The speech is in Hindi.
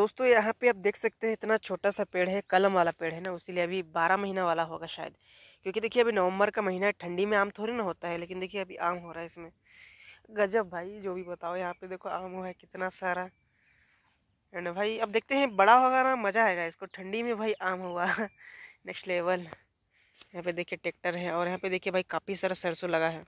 दोस्तों, यहाँ पे आप देख सकते हैं इतना छोटा सा पेड़ है, कलम वाला पेड़ है ना इसीलिए अभी बारह महीना वाला होगा शायद। क्योंकि देखिए अभी नवंबर का महीना है, ठंडी में आम थोड़ी ना होता है, लेकिन देखिए अभी आम हो रहा है इसमें। गजब भाई, जो भी बताओ, यहाँ पे देखो आम हुआ है, कितना सारा। एंड भाई, अब देखते हैं, बड़ा होगा ना, मज़ा आएगा इसको। ठंडी में भाई आम हुआ नेक्स्ट लेवल यहाँ पे देखिए ट्रैक्टर है, और यहाँ पे देखिए भाई काफ़ी सारा सरसों लगा है।